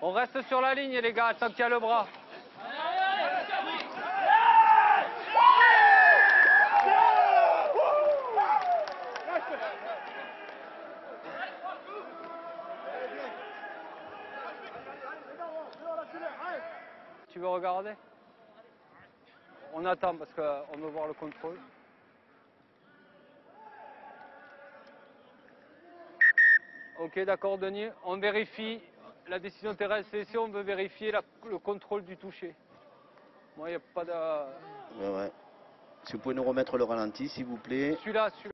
On reste sur la ligne, les gars, tant qu'il y a le bras. Tu veux regarder? On attend parce qu'on veut voir le contrôle. Ok, d'accord, Denis. On vérifie la décision terrain sélection. On veut vérifier la- le contrôle du toucher. Moi, il n'y a pas de. Ouais, ouais. Si vous pouvez nous remettre le ralenti, s'il vous plaît? Celui-là, celui-là.